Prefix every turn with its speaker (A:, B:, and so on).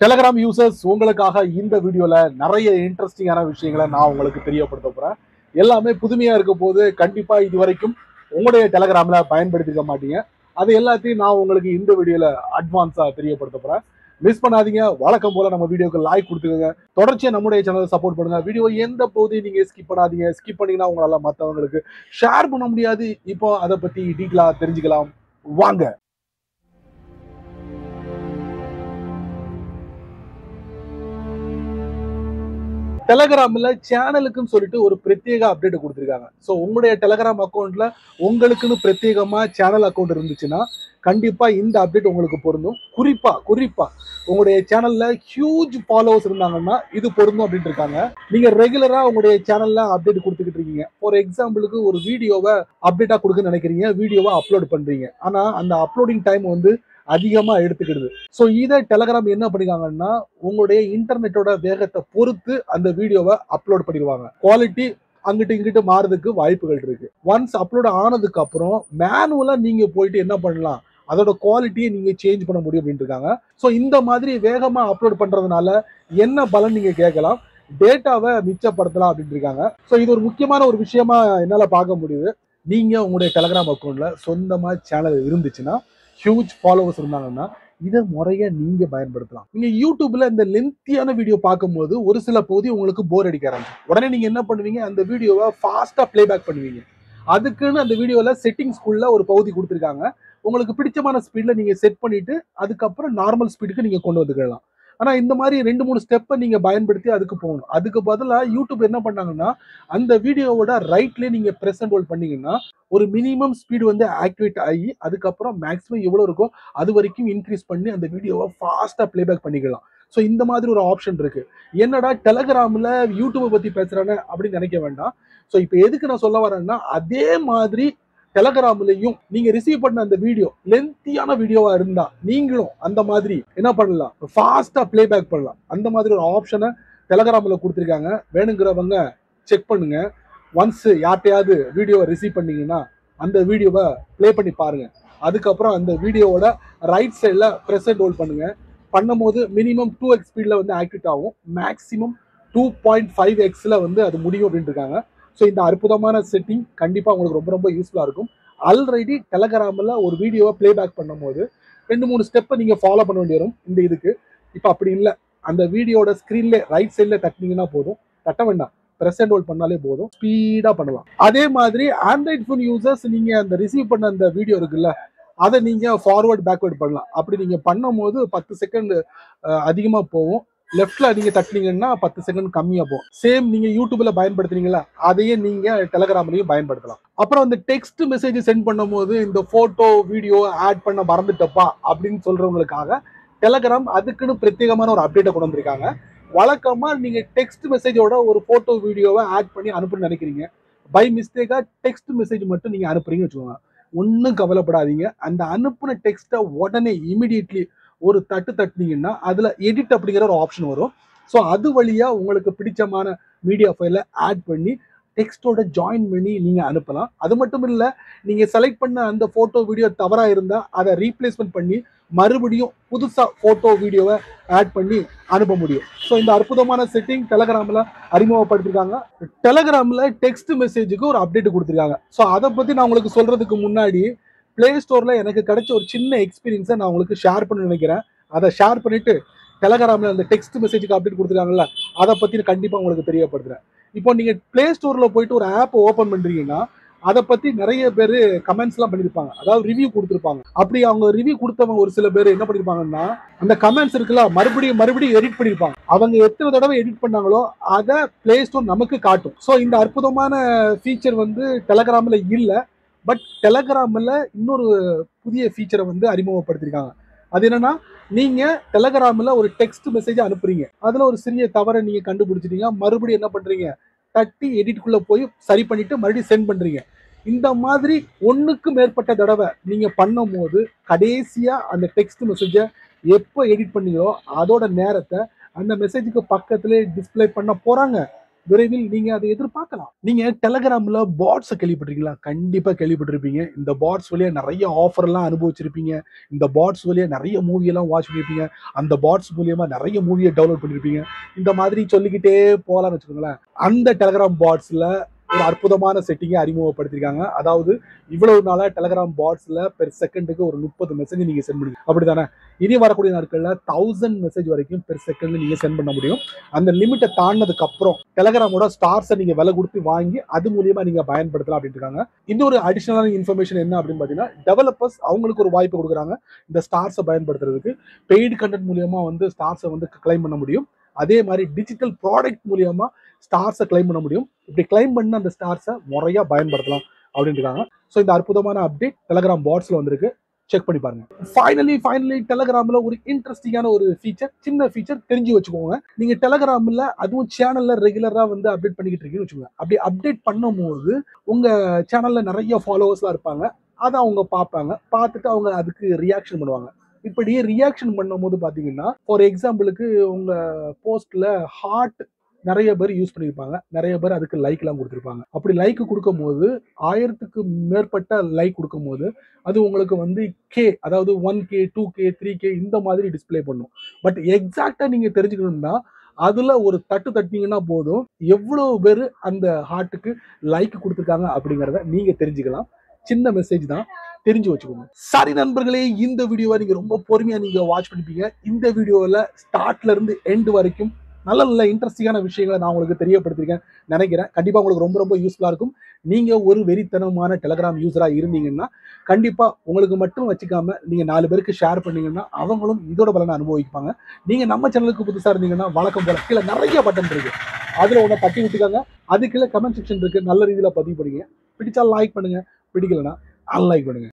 A: Telegram users உங்களுக்காக இந்த வீடியோவில் நிறைய இன்ட்ரெஸ்டிங்கான விஷயங்களை நான் உங்களுக்கு தெரியப்படுத்த போகிறேன் எல்லாமே புதுமையாக இருக்க போது கண்டிப்பாக இது வரைக்கும் உங்களுடைய டெலகிராமில் பயன்படுத்திக்க மாட்டீங்க. அது எல்லாத்தையும் நான் உங்களுக்கு இந்த வீடியோவில் அட்வான்ஸாக தெரியப்படுத்த போகிறேன் மிஸ் பண்ணாதீங்க. வழக்கம் போல் நம்ம வீடியோக்கு லைக் கொடுத்துக்கோங்க. தொடர்ச்சியாக நம்முடைய சேனலை சப்போர்ட் பண்ணுங்கள் வீடியோ எந்த போதையும் நீங்கள் ஸ்கிப் பண்ணாதீங்க. ஸ்கிப் பண்ணிங்கன்னா உங்களால மற்றவங்களுக்கு ஷேர் பண்ண முடியாது. இப்போ அதை பற்றி டீட்டெயிலாக தெரிஞ்சுக்கலாம். வாங்க. டெலகிராமில் சேனலுக்குன்னு சொல்லிட்டு ஒரு பிரத்யேக அப்டேட் கொடுத்துருக்காங்க. ஸோ உங்களுடைய டெலகிராம் அக்கௌண்ட்ல உங்களுக்குன்னு பிரத்யேகமா சேனல் அக்கௌண்ட் இருந்துச்சுன்னா கண்டிப்பா இந்த அப்டேட் உங்களுக்கு பொருந்தும். குறிப்பா குறிப்பா உங்களுடைய சேனல்ல ஹியூஜ் ஃபாலோவர்ஸ் இருந்தாங்கன்னா இது பொருந்தும் அப்படின்ட்டு இருக்காங்க. நீங்க ரெகுலரா உங்களுடைய சேனல்ல அப்டேட் கொடுத்துக்கிட்டு இருக்கீங்க. ஃபார் எக்ஸாம்பிளுக்கு ஒரு வீடியோவை அப்டேட்டா கொடுக்க நினைக்கிறீங்க வீடியோவை அப்லோட் பண்றீங்க. ஆனா அந்த அப்லோடிங் டைம் வந்து அதிகமாக எடுத்துக்கிடுது. ஸோ இதை டெலகிராம் என்ன பண்ணிருக்காங்கன்னா உங்களுடைய இன்டர்நெட்டோட வேகத்தை பொறுத்து அந்த வீடியோவை அப்லோட் பண்ணிடுவாங்க. குவாலிட்டி அங்கிட்டு இங்கிட்டு மாறுறதுக்கு வாய்ப்புகள் இருக்கு. ஒன்ஸ் அப்லோட் ஆனதுக்கு அப்புறம் மேனுவலா நீங்க போயிட்டு என்ன பண்ணலாம் அதோட குவாலிட்டியை நீங்க சேஞ்ச் பண்ண முடியும் அப்படின்ட்டு இருக்காங்க. ஸோ இந்த மாதிரி வேகமா அப்லோட் பண்றதுனால என்ன பலன் நீங்க கேட்கலாம் டேட்டாவை மிச்சப்படுத்தலாம் அப்படின்ட்டு இருக்காங்க. ஸோ இது ஒரு முக்கியமான ஒரு விஷயமா என்னால் பார்க்க முடியுது. நீங்க உங்களுடைய டெலகிராம் அக்கௌண்ட்ல சொந்தமா சேனல் இருந்துச்சுன்னா ஹியூஜ் ஃபாலோவர்ஸ் இருந்தாங்கன்னா இதை முறையை நீங்க பயன்படுத்தலாம். நீங்க யூடியூப்ல இந்த லென்த்தியான வீடியோ பார்க்கும்போது ஒரு சில பகுதி உங்களுக்கு போர் அடிக்க ஆரம்பிச்சு உடனே நீங்க என்ன பண்ணுவீங்க? அந்த வீடியோவை ஃபாஸ்டா பேக் பண்ணுவீங்க. அதுக்குன்னு அந்த வீடியோல செட்டிங்ஸ்குள்ள ஒரு பகுதி கொடுத்துருக்காங்க. உங்களுக்கு பிடிச்சமான ஸ்பீட்ல நீங்க செட் பண்ணிட்டு அதுக்கப்புறம் நார்மல் ஸ்பீடுக்கு நீங்க கொண்டு வந்துக்கலாம். ஆனால் இந்த மாதிரி ரெண்டு மூணு ஸ்டெப்பை நீங்கள் பயன்படுத்தி அதுக்கு போகணும். அதுக்கு பதிலாக யூடியூப் என்ன பண்ணாங்கன்னா அந்த வீடியோவோட ரைட்லேயே நீங்கள் ப்ரெஸ் அண்ட் ஹோல்ட் பண்ணீங்கன்னா ஒரு மினிமம் ஸ்பீடு வந்து ஆக்டிவேட் ஆகி அதுக்கப்புறம் மேக்ஸிமம் எவ்வளோ இருக்கோ அது வரைக்கும் இன்க்ரீஸ் பண்ணி அந்த வீடியோவை ஃபாஸ்ட்டாக ப்ளேபேக் பண்ணிக்கலாம். ஸோ இந்த மாதிரி ஒரு ஆப்ஷன் இருக்கு. என்னடா டெலகிராமில் யூடியூப்பை பற்றி பேசுகிறானே அப்படின்னு நினைக்க வேண்டாம். ஸோ இப்போ எதுக்கு நான் சொல்ல வரேன்னா அதே மாதிரி டெலகிராம்லையும் நீங்க ரிசீவ் பண்ண அந்த வீடியோ லென்த்தியான வீடியோவா இருந்தா நீங்களும் அந்த மாதிரி என்ன பண்ணலாம்? ஃபாஸ்டா பேக் பண்ணலாம். அந்த மாதிரி ஒரு ஆப்ஷனை டெலகிராமில் கொடுத்துருக்காங்க. வேணுங்கிறவங்க செக் பண்ணுங்க. ஒன்ஸ் யார்ட்டையாவது வீடியோவை ரிசீவ் பண்ணீங்கன்னா அந்த வீடியோவை ப்ளே பண்ணி பாருங்க. அதுக்கப்புறம் அந்த வீடியோவோட ரைட் சைடில் ப்ரெசன்ட் ஹோல்ட் பண்ணுங்க. பண்ணும்போது மினிமம் டூ எக்ஸ் ஸ்பீடில் வந்து ஆக்டிவேட் ஆகும். மேக்ஸிமம் டூ பாயிண்ட் ஃபைவ் எக்ஸில் வந்து அது முடியும் அப்படின்ட்டுருக்காங்க ஸோ இந்த அற்புதமான செட்டிங் கண்டிப்பாக உங்களுக்கு ரொம்ப ரொம்ப யூஸ்ஃபுல்லாக இருக்கும். ஆல்ரெடி டெலகிராமில் ஒரு வீடியோவை ப்ளே பேக் பண்ணும்போது ரெண்டு மூணு ஸ்டெப்பை நீங்கள் ஃபாலோ பண்ண வேண்டி வரும் இந்த இதுக்கு. இப்போ அப்படி இல்லை. அந்த வீடியோட ஸ்க்ரீன்ல ரைட் சைடில் தட்டினீங்கன்னா போதும். தட்ட வேண்டாம். ப்ரெஸ் அண்ட் ஹோல்ட் பண்ணாலே போதும். ஸ்பீடாக பண்ணலாம். அதே மாதிரி ஆண்ட்ராய்ட் ஃபோன் யூசர்ஸ் நீங்கள் அந்த ரிசீவ் பண்ண அந்த வீடியோ இருக்குல்ல அதை நீங்கள் ஃபார்வர்ட் பேக்வேர்ட் பண்ணலாம். அப்படி நீங்கள் பண்ணும்போது பத்து செகண்ட் அதிகமாக போகும். லெஃப்ட்ல நீங்க தட்டினீங்கன்னா பத்து செகண்ட் கம்மியா போகும். சேம் நீங்க யூடியூப்ல பயன்படுத்துறீங்களா அதையே நீங்க டெலகிராம்லயும் பயன்படுத்தலாம். அப்புறம் அந்த டெக்ஸ்ட் மெசேஜ் சென்ட் பண்ணும்போது இந்த போட்டோ வீடியோ ஆட் பண்ண மறந்துட்டப்பா அப்படின்னு சொல்றவங்களுக்காக டெலகிராம் அதுக்குன்னு பிரத்யேகமான ஒரு அப்டேட்டை கொண்டு வந்திருக்காங்க. வழக்கமா நீங்க டெக்ஸ்ட் மெசேஜோட ஒரு போட்டோ வீடியோவை ஆட் பண்ணி அனுப்புன்னு நினைக்கிறீங்க. பை மிஸ்டேக்கா டெக்ஸ்ட் மெசேஜ் மட்டும் நீங்க அனுப்புறீங்கன்னு வச்சுக்கோங்க. ஒன்றும் கவலைப்படாதீங்க. அந்த அனுப்புன டெக்ஸ்ட்டை உடனே இமிடியட்லி ஒரு தட்டு தட்டினீங்கன்னா அதில் எடிட் அப்படிங்கிற ஒரு ஆப்ஷன் வரும். ஸோ அது வழியாக உங்களுக்கு பிடிச்சமான மீடியா ஃபைலை ஆட் பண்ணி டெக்ஸ்டோட ஜாயின் பண்ணி நீங்கள் அனுப்பலாம். அது மட்டும் இல்லை நீங்கள் செலக்ட் பண்ண அந்த ஃபோட்டோ வீடியோ தவறாக இருந்தால் அதை ரீப்ளேஸ்மெண்ட் பண்ணி மறுபடியும் புதுசாக ஃபோட்டோ வீடியோவை ஆட் பண்ணி அனுப்ப முடியும். ஸோ இந்த அற்புதமான செட்டிங் டெலகிராமில் அறிமுகப்படுத்திருக்காங்க. டெலகிராமில் டெக்ஸ்ட் மெசேஜுக்கு ஒரு அப்டேட் கொடுத்துருக்காங்க. ஸோ அதை பற்றி நான் உங்களுக்கு சொல்கிறதுக்கு முன்னாடி பிளே ஸ்டோரில் எனக்கு கிடைச்ச ஒரு சின்ன எக்ஸ்பீரியன்ஸை நான் உங்களுக்கு ஷேர் பண்ண நினைக்கிறேன். அதை ஷேர் பண்ணிவிட்டு டெலகிராமில் அந்த டெக்ஸ்ட் மெசேஜுக்கு அப்டேட் கொடுத்துருக்காங்கல்ல அதை பற்றி கண்டிப்பாக உங்களுக்கு தெரியப்படுத்துகிறேன் இப்போ நீங்கள் ப்ளே ஸ்டோரில் போயிட்டு ஒரு ஆப்பை ஓப்பன் பண்ணுறீங்கன்னா அதை பற்றி நிறைய பேர் கமெண்ட்ஸ்லாம் பண்ணியிருப்பாங்க அதாவது ரிவ்யூ கொடுத்துருப்பாங்க. அப்படி அவங்க ரிவ்யூ கொடுத்தவங்க ஒரு சில பேர் என்ன பண்ணியிருப்பாங்கன்னா அந்த கமெண்ட்ஸ் இருக்குல்ல மறுபடியும் மறுபடியும் எடிட் பண்ணியிருப்பாங்க அவங்க எத்தனை தடவை எடிட் பண்ணாங்களோ அதை பிளே ஸ்டோர் நமக்கு காட்டும். ஸோ இந்த அற்புதமான ஃபீச்சர் வந்து டெலகிராமில் இல்லை. பட் டெலகிராமில் இன்னொரு புதிய ஃபீச்சரை வந்து அறிமுகப்படுத்தியிருக்காங்க அது என்னன்னா நீங்கள் டெலகிராமில் ஒரு டெக்ஸ்ட் மெசேஜ் அனுப்புறீங்க. அதில் ஒரு சிறிய தவறை நீங்கள் கண்டுபிடிச்சிட்டீங்க. மறுபடியும் என்ன பண்ணுறீங்க தட்டி எடிட்டுக்குள்ளே போய் சரி பண்ணிவிட்டு மறுபடியும் சென்ட் பண்ணுறீங்க இந்த மாதிரி ஒன்றுக்கு மேற்பட்ட தடவை நீங்கள் பண்ணும் போது அந்த டெக்ஸ்ட் மெசேஜை எப்போ எடிட் பண்ணீங்களோ அதோட நேரத்தை அந்த மெசேஜுக்கு பக்கத்துலேயே டிஸ்பிளே பண்ண போகிறாங்க விரைவில் நீங்க அதை எதிர்பார்க்கலாம். நீங்க டெலகிராம்ல பாட்ஸ் கேள்விப்பட்டிருக்கீங்களா? கண்டிப்பா கேள்விப்பட்டிருப்பீங்க. இந்த பாட்ஸ் வழியா நிறைய ஆஃபர் எல்லாம் அனுபவிச்சிருப்பீங்க. இந்த பாட்ஸ் வழியா நிறைய மூவி எல்லாம் வாட்ச் பண்ணிருப்பீங்க. அந்த பாட்ஸ் மூலியமா நிறைய மூவியை டவுன்லோட் பண்ணிருப்பீங்க. இந்த மாதிரி சொல்லிக்கிட்டே போலாம்னு வச்சுக்கோங்களேன். அந்த டெலகிராம் பாட்ஸ்ல ஒரு அற்புதமான செட்டிங்கை அறிமுகப்படுத்திருக்காங்க. அதாவது இவ்வளவு நாளாக டெலகிராம் பாட்ஸில் பெர் செகண்டுக்கு ஒரு முப்பது மெசேஜ் நீங்கள் சென்ட் முடியும் அப்படிதானே இனி வரக்கூடிய நாட்களில் தௌசண்ட் மெசேஜ் வரைக்கும் பெர் செகண்ட் நீங்கள் சென்ட் பண்ண முடியும். அந்த லிமிட்டை தாண்டினதுக்கு அப்புறம் டெலகிராமோட ஸ்டார்ஸை நீங்கள் விலை கொடுத்து வாங்கி அது மூலியமாக நீங்கள் பயன்படுத்தலாம் அப்படின்ட்டு இருக்காங்க. இன்னொரு அடிஷனலான இன்ஃபர்மேஷன் என்ன அப்படின்னு பார்த்தீங்கன்னா டெவலப்பர்ஸ் அவங்களுக்கு ஒரு வாய்ப்பு கொடுக்குறாங்க இந்த ஸ்டார்ஸை பயன்படுத்துறதுக்கு. பெய்டு கண்டென்ட் மூலியமாக வந்து ஸ்டார்ஸை வந்து கிளைம் பண்ண முடியும். அதே மாதிரி டிஜிட்டல் ப்ராடக்ட் மூலியமாக ஸ்டார்ஸை கிளைம் பண்ண முடியும். இப்படி கிளைம் பண்ண அந்த ஸ்டார்ஸை முறையா பயன்படுத்தலாம் அப்படின்ட்டுருக்காங்க ஸோ இந்த அற்புதமான அப்டேட் டெலகிராம் பாட்ஸில் வந்திருக்கு. செக் பண்ணி பாருங்க. ஃபைனலி ஃபைனலி டெலகிராம்ல ஒரு இன்ட்ரெஸ்டிங்கான ஒரு ஃபீச்சர் சின்ன ஃபீச்சர் தெரிஞ்சு வச்சுக்கோங்க. நீங்கள் டெலகிராமில் அதுவும் சேனலில் ரெகுலராக வந்து அப்டேட் பண்ணிக்கிட்டு இருக்கீங்கன்னு வச்சுக்கோங்க. அப்படி அப்டேட் பண்ணும்போது உங்கள் சேனலில் நிறைய ஃபாலோவர்ஸ்லாம் இருப்பாங்க. அதை அவங்க பார்ப்பாங்க. பார்த்துட்டு அவங்க அதுக்கு ரியாக்ஷன் பண்ணுவாங்க. இப்படி ரியாக்ஷன் பண்ணும்போது பார்த்தீங்கன்னா ஃபார் எக்ஸாம்பிளுக்கு உங்கள் போஸ்ட்டில் ஹார்ட் நிறைய பேர் யூஸ் பண்ணியிருப்பாங்க. நிறைய பேர் அதுக்கு லைக்லாம் கொடுத்துருப்பாங்க. அப்படி லைக் கொடுக்கும்போது ஆயிரத்துக்கு மேற்பட்ட லைக் கொடுக்கும்போது அது உங்களுக்கு வந்து கே அதாவது one K two K three K இந்த மாதிரி டிஸ்பிளே பண்ணும். பட் எக்ஸாக்டாக நீங்கள் தெரிஞ்சுக்கணும்னா அதில் ஒரு தட்டு தட்டினீங்கன்னா போதும். எவ்வளோ பேர் அந்த ஹார்ட்டுக்கு லைக் கொடுத்துருக்காங்க அப்படிங்கிறத நீங்கள் தெரிஞ்சுக்கலாம். சின்ன மெசேஜ் தான். தெரிஞ்சு வச்சுக்கோங்க. சரி நண்பர்களே இந்த வீடியோவை நீங்கள் ரொம்ப பொறுமையாக நீங்கள் வாட்ச் பண்ணிப்பீங்க. இந்த வீடியோவில் ஸ்டார்ட்லேருந்து எண்டு வரைக்கும் நல்ல நல்ல இன்ட்ரெஸ்டிங்கான விஷயங்களை நான் உங்களுக்கு தெரியப்படுத்திருக்கேன் நினைக்கிறேன். கண்டிப்பாக உங்களுக்கு ரொம்ப ரொம்ப யூஸ்ஃபுல்லாக இருக்கும். நீங்கள் ஒரு வெறித்தனமான டெலகிராம் யூஸராக இருந்தீங்கன்னா கண்டிப்பாக உங்களுக்கு மட்டும் வச்சுக்காமல் நீங்கள் நாலு பேருக்கு ஷேர் பண்ணிங்கன்னா அவங்களும் இதோட பலனை அனுபவிப்பாங்க. நீங்கள் நம்ம சேனலுக்கு புதுசாக இருந்தீங்கன்னா வழக்கம் போல கீழே நிறைய பட்டன் இருக்குது அதில் ஒன்று தட்டி விட்டுக்காங்க. அதுக்குள்ளே கமெண்ட் செக்ஷன் இருக்குது நல்ல ரீதியில் பதிவு பண்ணுங்க பிடிச்சா லைக் பண்ணுங்கள் பிடிக்கலனா அன்லைக் பண்ணுங்கள்